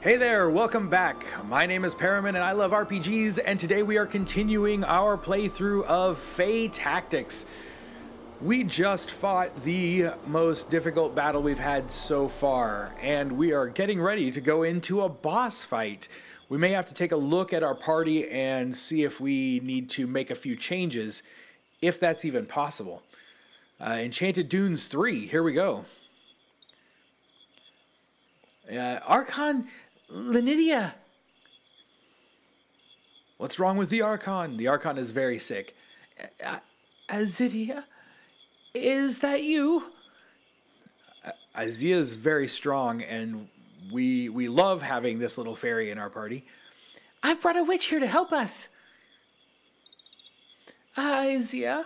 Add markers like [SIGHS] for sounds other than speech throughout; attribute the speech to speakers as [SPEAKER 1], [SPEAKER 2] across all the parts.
[SPEAKER 1] Hey there, welcome back. My name is Perremin and I love RPGs, and today we are continuing our playthrough of Fae Tactics. We just fought the most difficult battle we've had so far, and we are getting ready to go into a boss fight. We may have to take a look at our party and see if we need to make a few changes, if that's even possible. Uh, Enchanted Dunes 3, here we go. Uh, Archon Lenidia. What's wrong with the Archon? The Archon is very sick.
[SPEAKER 2] Uh, Azidia? Is that you?
[SPEAKER 1] Uh, Azia is very strong, and we we love having this little fairy in our party.
[SPEAKER 2] I've brought a witch here to help us. Azia,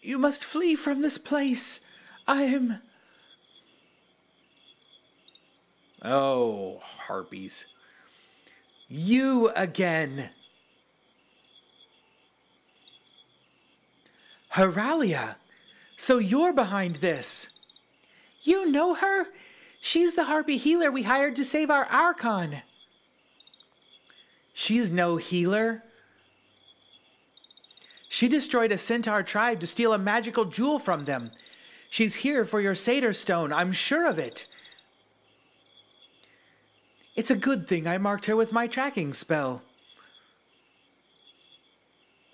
[SPEAKER 2] you must flee from this place. I am.
[SPEAKER 1] Oh, harpies.
[SPEAKER 2] You again. Heralia, so you're behind this. You know her? She's the harpy healer we hired to save our Archon. She's no healer. She destroyed a centaur tribe to steal a magical jewel from them. She's here for your satyr stone, I'm sure of it. It's a good thing I marked her with my tracking spell.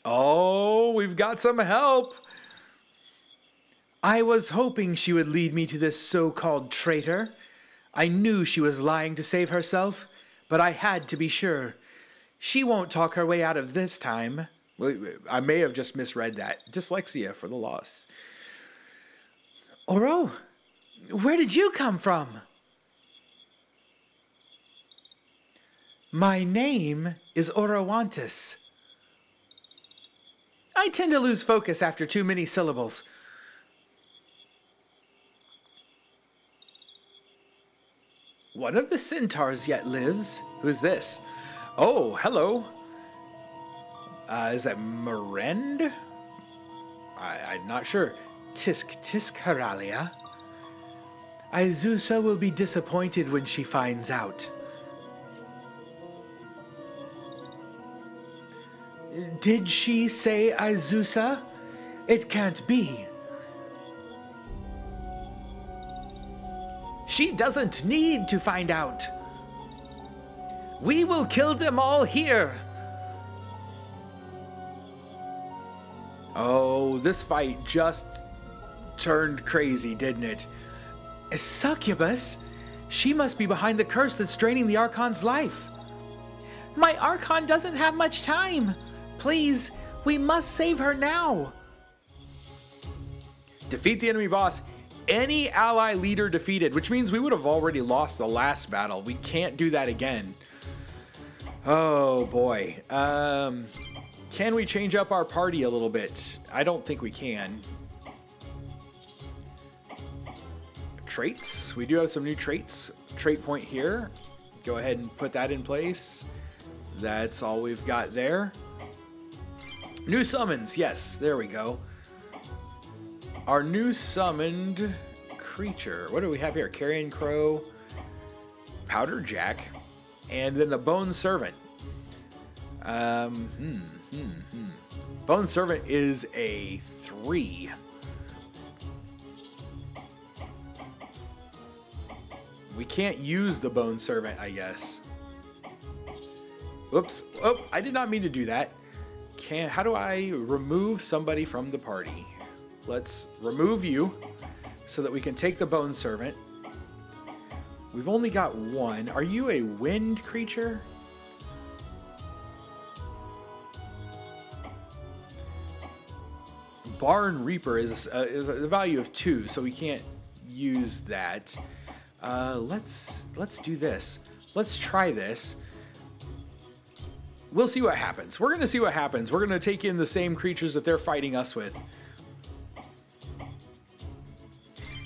[SPEAKER 1] Oh, we've got some help.
[SPEAKER 2] I was hoping she would lead me to this so called traitor. I knew she was lying to save herself, but I had to be sure. She won't talk her way out of this time.
[SPEAKER 1] I may have just misread that. Dyslexia for the loss.
[SPEAKER 2] Oro, where did you come from? My name is Orowantis. I tend to lose focus after too many syllables.
[SPEAKER 1] One of the centaurs yet lives. Who's this? Oh, hello. Uh, is that Merend? I, am not sure.
[SPEAKER 2] Tisk Tisk Haralia. Izusa will be disappointed when she finds out. Did she say Izusa? It can't be. She doesn't need to find out. We will kill them all here.
[SPEAKER 1] Oh, this fight just turned crazy, didn't it?
[SPEAKER 2] A succubus? She must be behind the curse that's draining the Archon's life. My Archon doesn't have much time. Please, we must save her now.
[SPEAKER 1] Defeat the enemy boss. Any ally leader defeated, which means we would have already lost the last battle. We can't do that again. Oh boy. Um, can we change up our party a little bit? I don't think we can. Traits. We do have some new traits. Trait point here. Go ahead and put that in place. That's all we've got there. New summons, yes, there we go. Our new summoned creature. What do we have here? Carrion Crow, Powder Jack, and then the Bone Servant. Um, hmm, hmm, hmm. Bone Servant is a three. We can't use the Bone Servant, I guess. Oops. Oh, I did not mean to do that can how do I remove somebody from the party? Let's remove you so that we can take the bone servant. We've only got one. Are you a wind creature? Barn Reaper is a, is a value of two, so we can't use that. Uh, let's let's do this. Let's try this we'll see what happens. We're going to see what happens. We're going to take in the same creatures that they're fighting us with.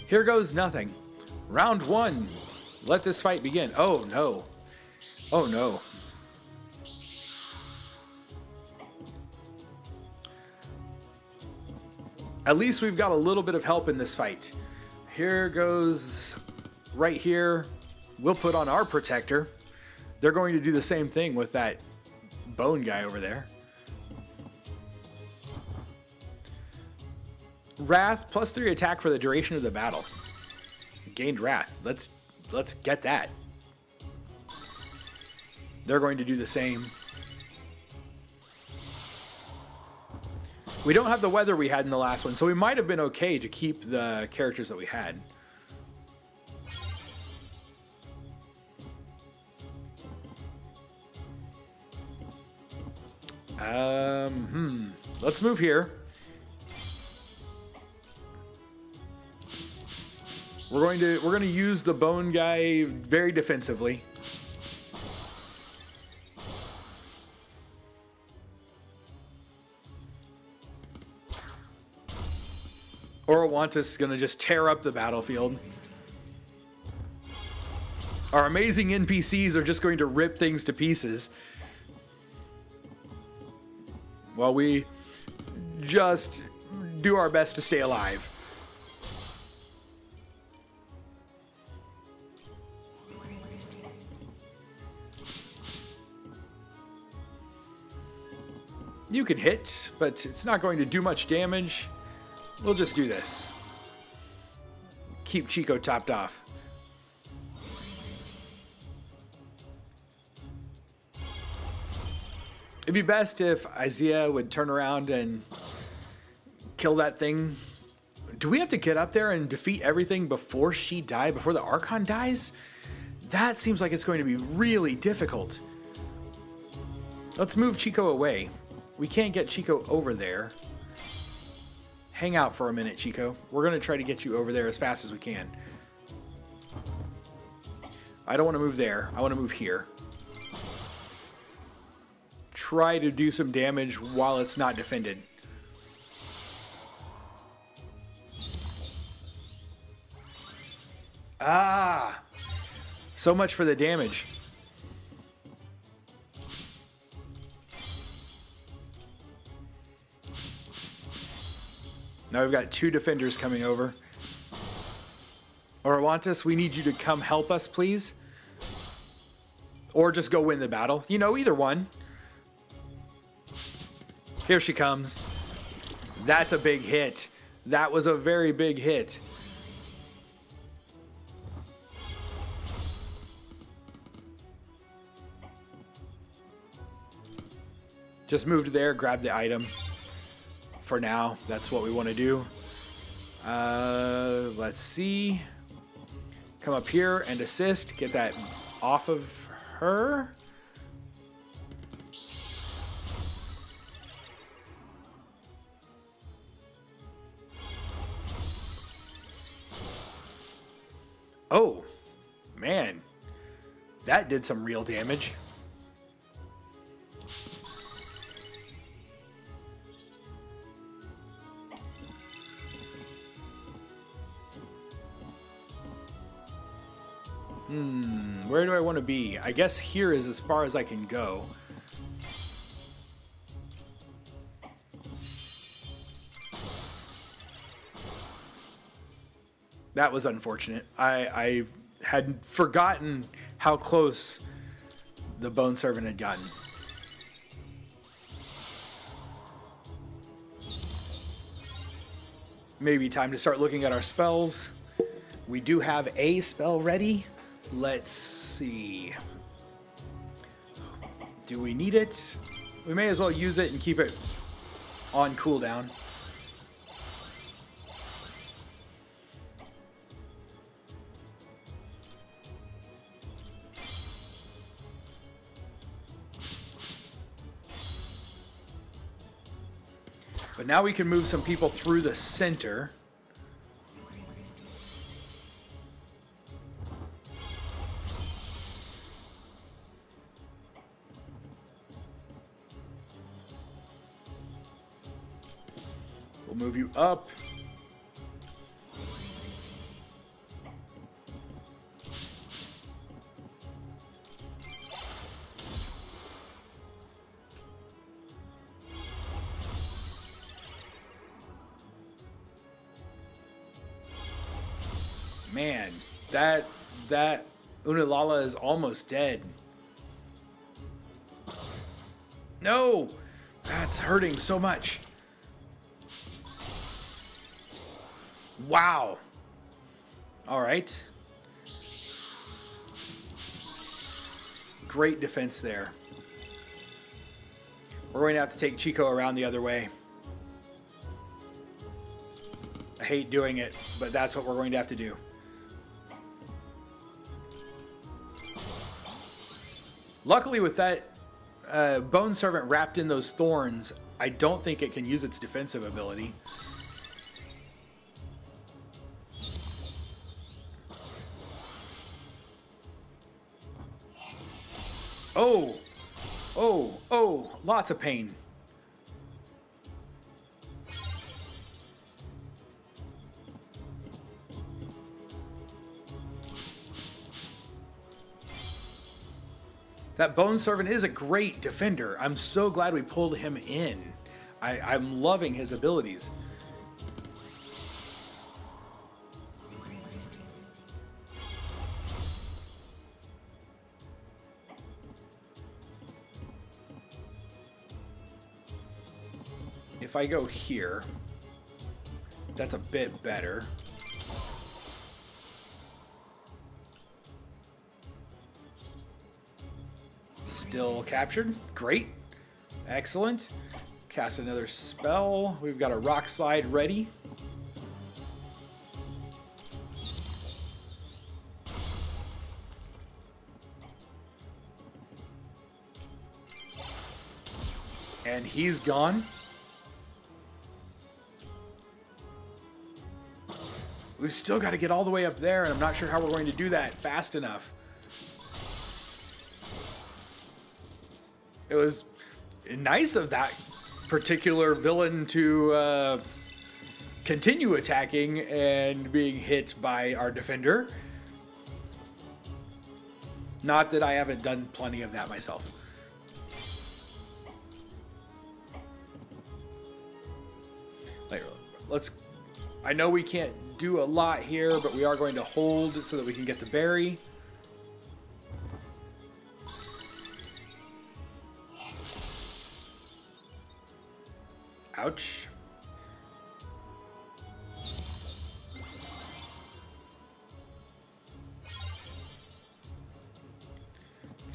[SPEAKER 1] Here goes nothing. Round one. Let this fight begin. Oh, no. Oh, no. At least we've got a little bit of help in this fight. Here goes right here, we'll put on our protector. They're going to do the same thing with that bone guy over there. Wrath plus three attack for the duration of the battle. Gained wrath. Let's let's get that. They're going to do the same. We don't have the weather we had in the last one, so we might have been okay to keep the characters that we had. Um, hmm. Let's move here. We're going to we're going to use the bone guy very defensively. Orowantis is going to just tear up the battlefield. Our amazing NPCs are just going to rip things to pieces. While we just do our best to stay alive. You can hit, but it's not going to do much damage. We'll just do this. Keep Chico topped off. It'd be best if Isaiah would turn around and kill that thing. Do we have to get up there and defeat everything before she died, before the Archon dies? That seems like it's going to be really difficult. Let's move Chico away. We can't get Chico over there. Hang out for a minute, Chico. We're going to try to get you over there as fast as we can. I don't want to move there. I want to move here. Try to do some damage while it's not defended. Ah! So much for the damage. Now we've got two defenders coming over. Orowantis, we need you to come help us, please. Or just go win the battle. You know, either one. Here she comes. That's a big hit. That was a very big hit. Just moved there, grabbed the item for now. That's what we want to do. Uh, let's see. Come up here and assist. Get that off of her. Oh, man. That did some real damage. Hmm, where do I want to be? I guess here is as far as I can go. That was unfortunate. I, I had forgotten how close the Bone Servant had gotten. Maybe time to start looking at our spells. We do have a spell ready. Let's see. Do we need it? We may as well use it and keep it on cooldown. But now we can move some people through the center. We'll move you up. Man, that that Unalala is almost dead. No! That's hurting so much. Wow. All right. Great defense there. We're going to have to take Chico around the other way. I hate doing it, but that's what we're going to have to do. Luckily, with that uh, Bone Servant wrapped in those thorns, I don't think it can use its defensive ability. Oh! Oh! Oh! Lots of pain. That Bone Servant is a great defender. I'm so glad we pulled him in. I, I'm loving his abilities. If I go here, that's a bit better. Still captured. Great. Excellent. Cast another spell. We've got a rock slide ready. And he's gone. We've still got to get all the way up there, and I'm not sure how we're going to do that fast enough. It was nice of that particular villain to uh, continue attacking and being hit by our defender. Not that I haven't done plenty of that myself. Let's. I know we can't do a lot here, but we are going to hold so that we can get the berry. Ouch.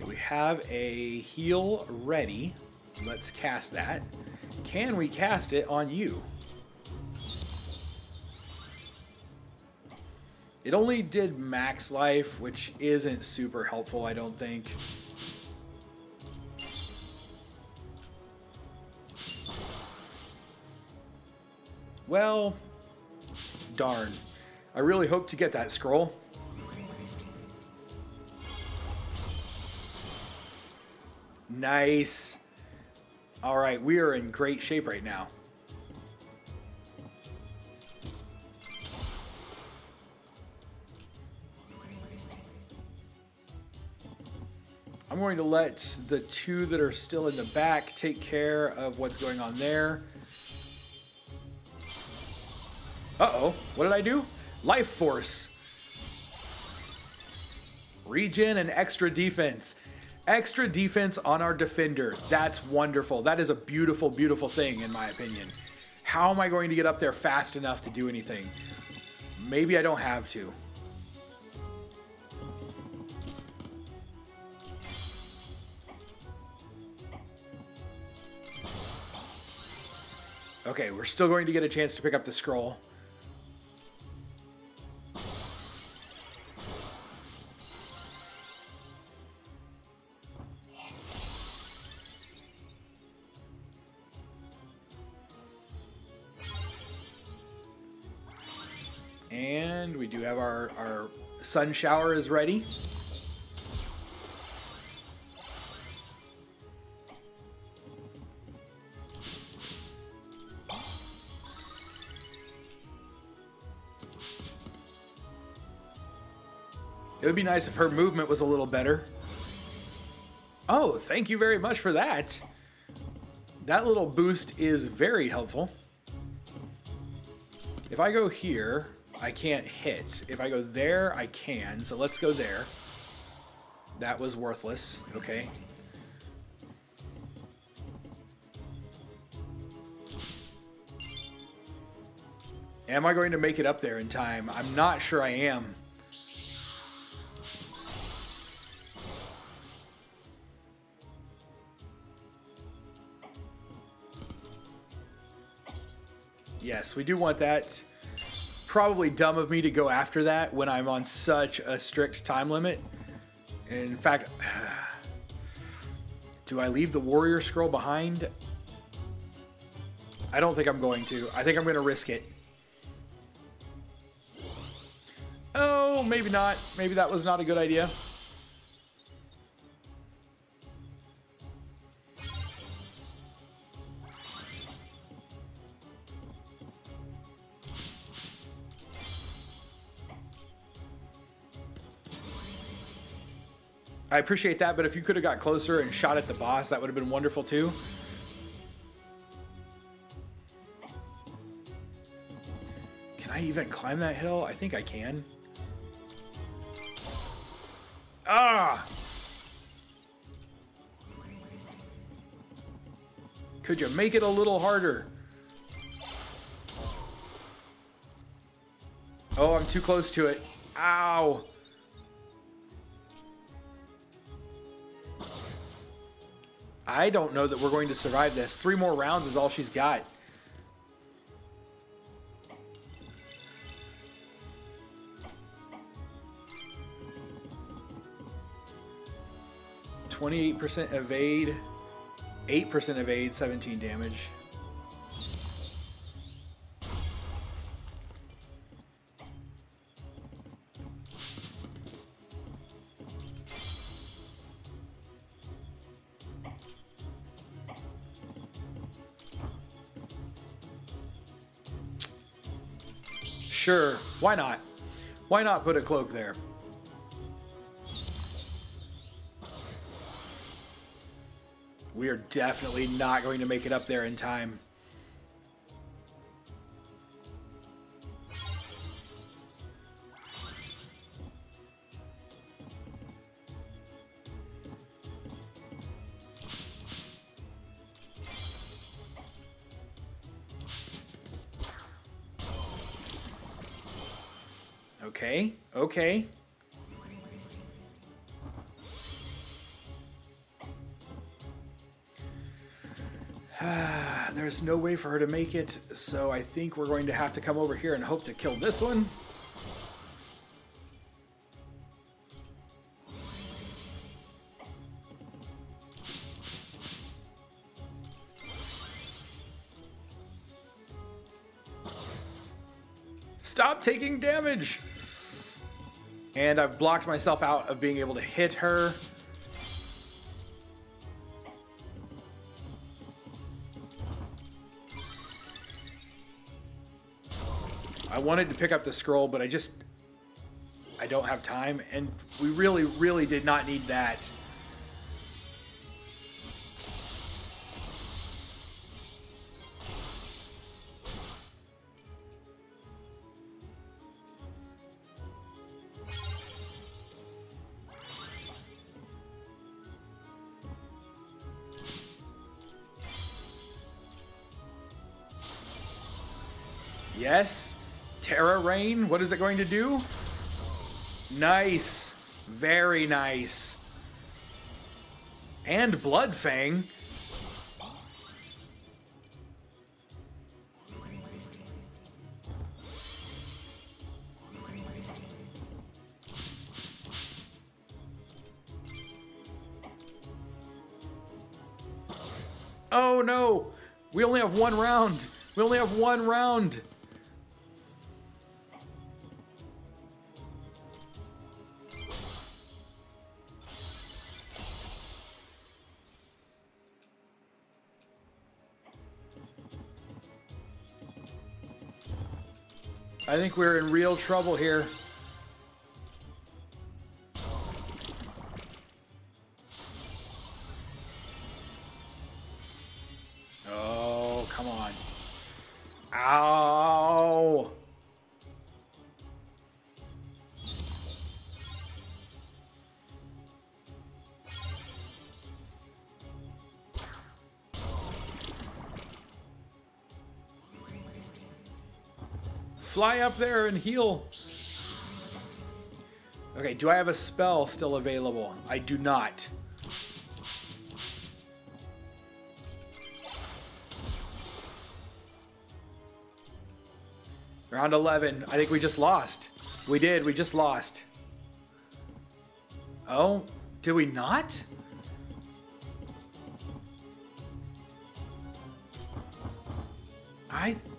[SPEAKER 1] We have a heal ready. Let's cast that. Can we cast it on you? It only did max life, which isn't super helpful, I don't think. Well, darn. I really hope to get that scroll. Nice. All right, we are in great shape right now. I'm going to let the two that are still in the back take care of what's going on there. Uh-oh. What did I do? Life Force. Regen and extra defense. Extra defense on our defenders. That's wonderful. That is a beautiful, beautiful thing, in my opinion. How am I going to get up there fast enough to do anything? Maybe I don't have to. Okay, we're still going to get a chance to pick up the scroll. And we do have our, our sun shower is ready. It would be nice if her movement was a little better. Oh, thank you very much for that. That little boost is very helpful. If I go here, I can't hit. If I go there, I can. So let's go there. That was worthless. Okay. Am I going to make it up there in time? I'm not sure I am. Yes, we do want that. Probably dumb of me to go after that when I'm on such a strict time limit. In fact, [SIGHS] do I leave the warrior scroll behind? I don't think I'm going to. I think I'm going to risk it. Oh, maybe not. Maybe that was not a good idea. I appreciate that, but if you could have got closer and shot at the boss, that would have been wonderful too. Can I even climb that hill? I think I can. Ah! Could you make it a little harder? Oh, I'm too close to it. Ow! I don't know that we're going to survive this. Three more rounds is all she's got. Twenty-eight percent evade, eight percent evade, seventeen damage. Sure, why not? Why not put a cloak there? We are definitely not going to make it up there in time. Okay. [SIGHS] There's no way for her to make it, so I think we're going to have to come over here and hope to kill this one. Stop taking damage! And I've blocked myself out of being able to hit her. I wanted to pick up the scroll, but I just... I don't have time, and we really, really did not need that. 15. What is it going to do? Nice. Very nice. And Bloodfang. Oh no! We only have one round! We only have one round! I think we're in real trouble here. Oh, come on. Ow! Fly up there and heal. Okay, do I have a spell still available? I do not. Round 11. I think we just lost. We did. We just lost. Oh, did we not?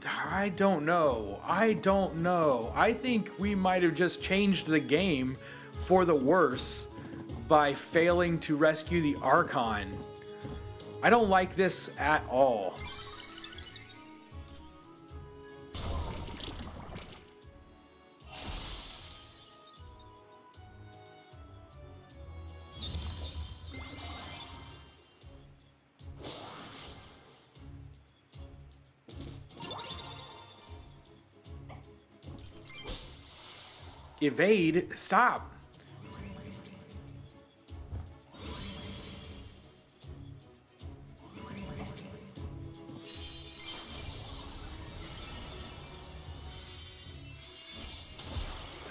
[SPEAKER 1] I don't know. I don't know. I think we might have just changed the game for the worse by failing to rescue the Archon. I don't like this at all. Evade? Stop.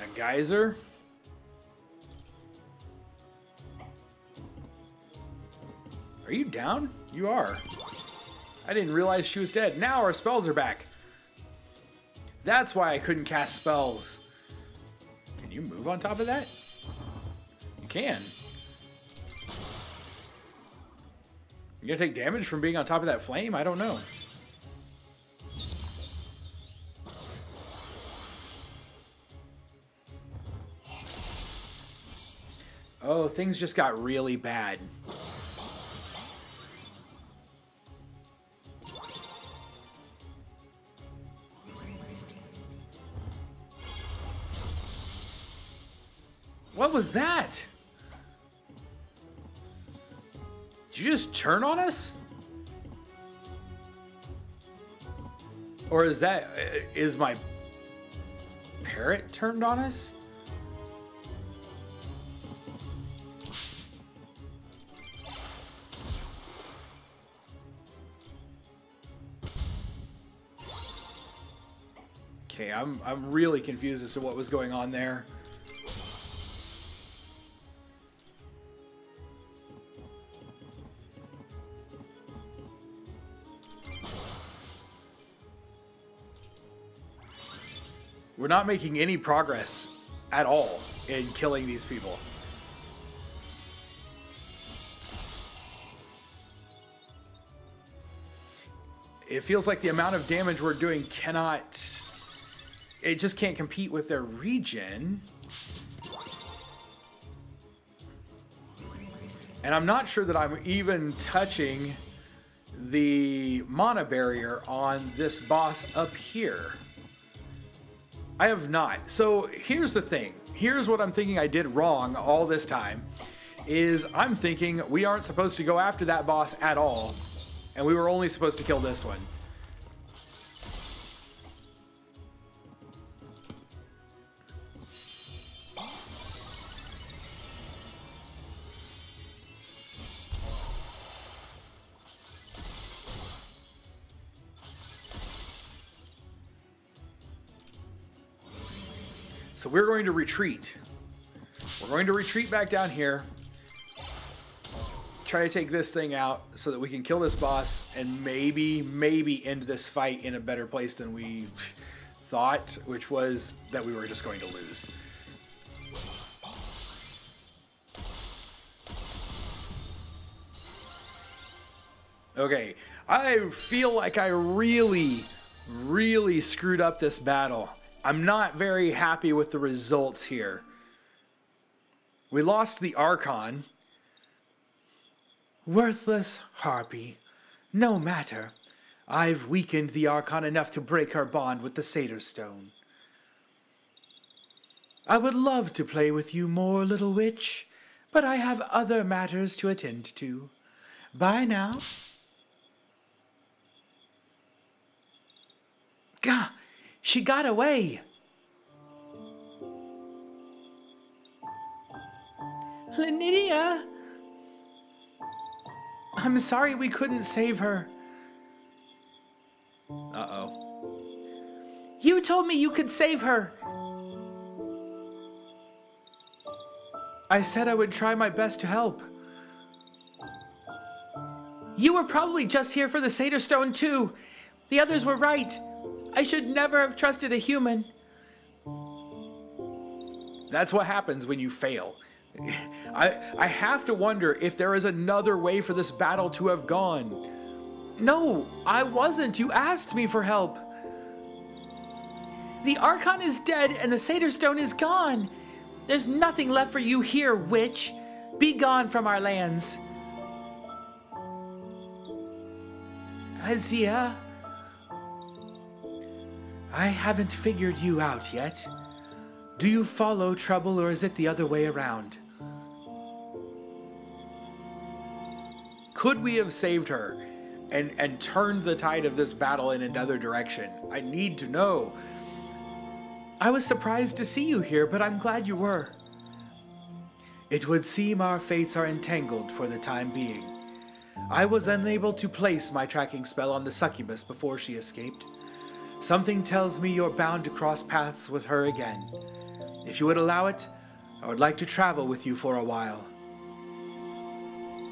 [SPEAKER 1] A geyser? Are you down? You are. I didn't realize she was dead. Now our spells are back. That's why I couldn't cast spells you move on top of that? You can. You gonna take damage from being on top of that flame? I don't know. Oh, things just got really bad. Was that? Did you just turn on us? Or is that uh, my parrot turned on us? Okay, I'm I'm really confused as to what was going on there. Not making any progress at all in killing these people. It feels like the amount of damage we're doing cannot... It just can't compete with their regen. And I'm not sure that I'm even touching the mana barrier on this boss up here. I have not. So here's the thing. Here's what I'm thinking I did wrong all this time. Is I'm thinking we aren't supposed to go after that boss at all. And we were only supposed to kill this one. We're going to retreat. We're going to retreat back down here. Try to take this thing out so that we can kill this boss and maybe, maybe end this fight in a better place than we thought, which was that we were just going to lose. Okay, I feel like I really, really screwed up this battle. I'm not very happy with the results here. We lost the Archon.
[SPEAKER 2] Worthless Harpy. No matter. I've weakened the Archon enough to break her bond with the Satyr Stone. I would love to play with you more, little witch, but I have other matters to attend to. Bye now. Gah! She got away. Lenidia! I'm sorry we couldn't save her.
[SPEAKER 1] Uh-oh.
[SPEAKER 2] You You told me you could save her.
[SPEAKER 1] I said I would try my best to help.
[SPEAKER 2] You were probably just here for the Satyr Stone, too. The others were right. I should never have trusted a human.
[SPEAKER 1] That's what happens when you fail. I, I have to wonder if there is another way for this battle to have gone.
[SPEAKER 2] No, I wasn't. You asked me for help. The Archon is dead and the Satyr Stone is gone. There's nothing left for you here, witch. Be gone from our lands. Azia?
[SPEAKER 1] I haven't figured you out yet. Do you follow trouble or is it the other way around? Could we have saved her and, and turned the tide of this battle in another direction? I need to know.
[SPEAKER 2] I was surprised to see you here, but I'm glad you were.
[SPEAKER 1] It would seem our fates are entangled for the time being. I was unable to place my tracking spell on the succubus before she escaped. Something tells me you're bound to cross paths with her again. If you would allow it, I would like to travel with you for a while.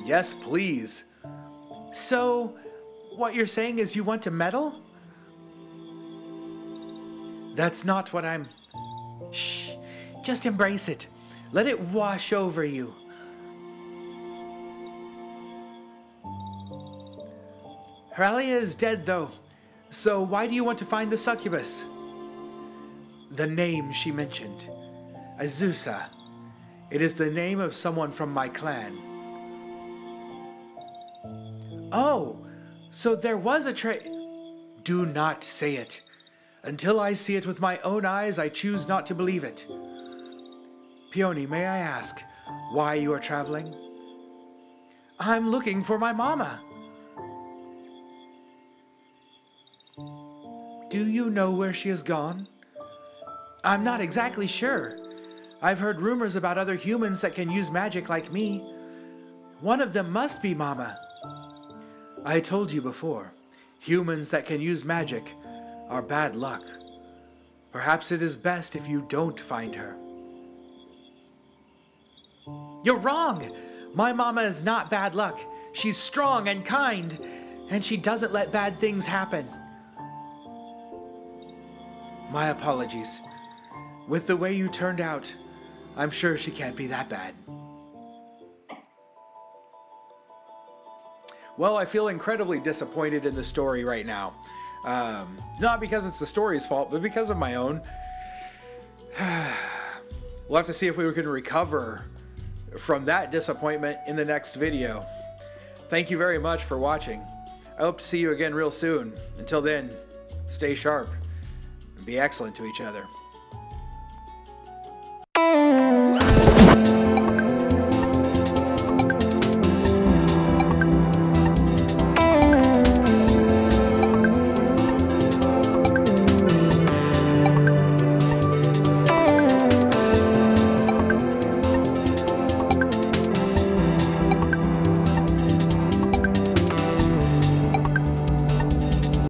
[SPEAKER 1] Yes, please.
[SPEAKER 2] So, what you're saying is you want to meddle?
[SPEAKER 1] That's not what I'm.
[SPEAKER 2] Shh. Just embrace it. Let it wash over you.
[SPEAKER 1] Heralia is dead, though. So why do you want to find the succubus? The name she mentioned. Azusa. It is the name of someone from my clan.
[SPEAKER 2] Oh, so there was a tra-
[SPEAKER 1] Do not say it. Until I see it with my own eyes, I choose not to believe it. Peony, may I ask why you are traveling?
[SPEAKER 2] I'm looking for my mama.
[SPEAKER 1] Do you know where she has gone?
[SPEAKER 2] I'm not exactly sure. I've heard rumors about other humans that can use magic like me. One of them must be Mama.
[SPEAKER 1] I told you before, humans that can use magic are bad luck. Perhaps it is best if you don't find her.
[SPEAKER 2] You're wrong! My mama is not bad luck. She's strong and kind, and she doesn't let bad things happen.
[SPEAKER 1] My apologies. With the way you turned out, I'm sure she can't be that bad. Well, I feel incredibly disappointed in the story right now. Um, not because it's the story's fault, but because of my own. [SIGHS] we'll have to see if we can recover from that disappointment in the next video. Thank you very much for watching. I hope to see you again real soon. Until then, stay sharp and be excellent to each other.